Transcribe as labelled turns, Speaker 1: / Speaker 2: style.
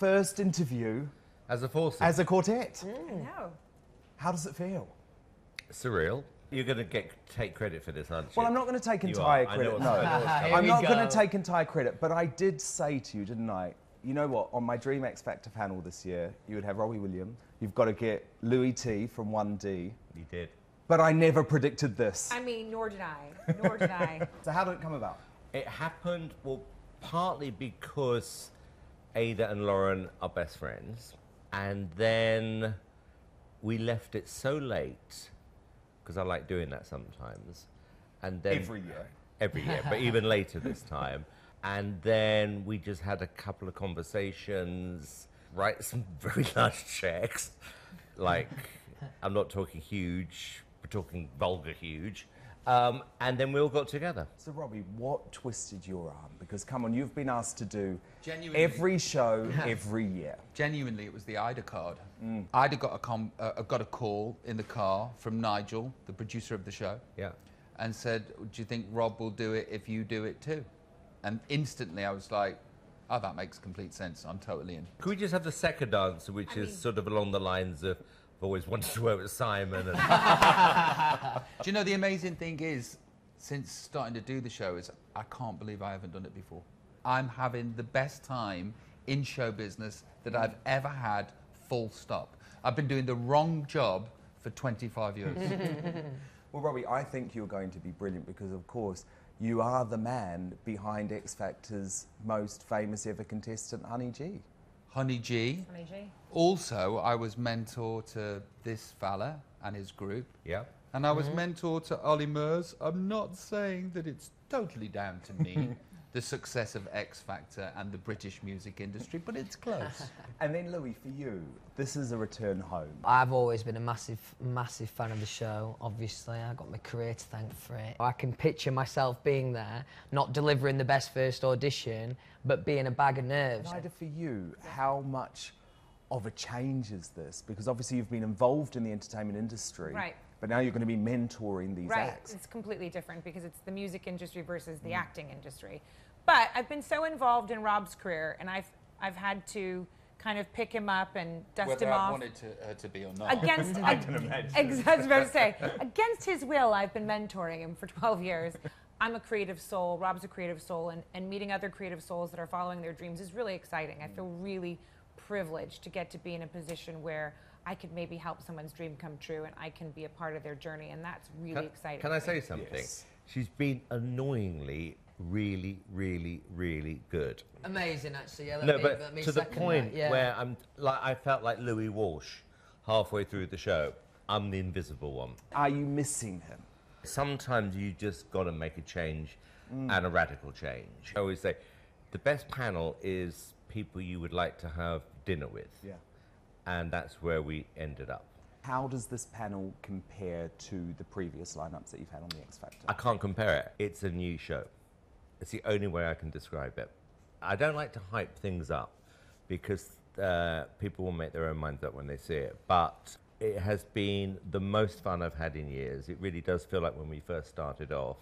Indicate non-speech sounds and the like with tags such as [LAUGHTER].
Speaker 1: first interview
Speaker 2: As a foursome.
Speaker 1: as a quartet. Mm.
Speaker 3: I know.
Speaker 1: How does it feel?
Speaker 2: Surreal. You're going to get take credit for this, aren't you?
Speaker 1: Well, I'm not going to take entire
Speaker 2: are. I know
Speaker 1: credit. No,
Speaker 2: I know what's coming.
Speaker 1: I'm not going to take entire credit. But I did say to you, didn't I? You know what? On my Dream X Factor panel this year, you would have Robbie Williams. You've got to get Louis T from 1D.
Speaker 2: You did.
Speaker 1: But I never predicted this.
Speaker 3: I mean, nor did I. Nor did I. [LAUGHS]
Speaker 1: So how did it come about?
Speaker 2: It happened, well, partly because Ayda and Lauren are best friends. And then we left it so late, because I like doing that sometimes. And then
Speaker 1: Every year.
Speaker 2: every year, but even [LAUGHS] later this time. And then we just had a couple of conversations, write some [LAUGHS] very large checks. Like, I'm not talking huge, we're talking vulgar huge. Um, and then we all got together.
Speaker 1: So Robbie, what twisted your arm? Because come on, you've been asked to do
Speaker 4: Genuinely.
Speaker 1: every show [LAUGHS] every year.
Speaker 4: Genuinely, it was the Ayda card. Ayda got a, com- uh, got a call in the car from Nigel, the producer of the show,
Speaker 2: Yeah.
Speaker 4: and said, Do you think Rob will do it if you do it too? And instantly I was like, Oh, that makes complete sense. I'm totally in.
Speaker 2: Could we just have the second answer, which
Speaker 3: I
Speaker 2: is
Speaker 3: mean-
Speaker 2: sort of along the lines of, I've always wanted to work with Simon. And [LAUGHS] [LAUGHS]
Speaker 4: Do you know the amazing thing is, since starting to do the show, is I can't believe I haven't done it before. I'm having the best time in show business that I've ever had, full stop. I've been doing the wrong job for 25 years. [LAUGHS]
Speaker 1: Well, Robbie, I think you're going to be brilliant because, of course, you are the man behind X Factor's most famous ever contestant, Honey G.
Speaker 4: Honey G.
Speaker 3: Honey G.
Speaker 4: Also, I was mentor to this fella and his group.
Speaker 2: yeah.
Speaker 4: And I was mm-hmm. mentor to Ollie Murs. I'm not saying that it's totally down to me, [LAUGHS] the success of X Factor and the British music industry, but it's close. [LAUGHS]
Speaker 1: And then, Louis, for you, this is a return home.
Speaker 5: I've always been a massive, massive fan of the show. Obviously, I got my career to thank for it. I can picture myself being there, not delivering the best first audition, but being a bag of nerves.
Speaker 1: Ayda, for you, how much of a change is this? Because obviously you've been involved in the entertainment industry,
Speaker 3: Right.
Speaker 1: but now you're going to be mentoring these
Speaker 3: Right.
Speaker 1: acts.
Speaker 3: It's completely different because it's the music industry versus the mm. acting industry. But I've been so involved in Rob's career, and I've I've had to kind of pick him up and dust him off.
Speaker 4: to, her to be or not.
Speaker 3: against [LAUGHS] I can imagine. I was about to say [LAUGHS] against his will I've been mentoring him for 12 years I'm a creative soul Rob's a creative soul and, and meeting other creative souls that are following their dreams is really exciting I mm. feel really privileged to get to be in a position where I could maybe help someone's dream come true and I can be a part of their journey and that's really
Speaker 2: Can,
Speaker 3: exciting
Speaker 2: can I say something?
Speaker 1: Yes.
Speaker 2: She's been annoyingly, really, really, really good.
Speaker 5: Amazing, actually. Yeah, let
Speaker 2: no,
Speaker 5: me,
Speaker 2: but
Speaker 5: let me
Speaker 2: to the point
Speaker 5: that, yeah.
Speaker 2: where I'm like, I felt like Louis Walsh halfway through the show. I'm the invisible one.
Speaker 1: Are you missing him?
Speaker 2: Sometimes you just got to make a change mm. and a radical change. I always say, the best panel is people you would like to have dinner with,
Speaker 1: Yeah.
Speaker 2: and that's where we ended up.
Speaker 1: How does this panel compare to the previous lineups that you've had on the X Factor?
Speaker 2: I can't compare it. It's a new show. It's the only way I can describe it. I don't like to hype things up because uh, people will make their own minds up when they see it. But it has been the most fun I've had in years. It really does feel like when we first started off.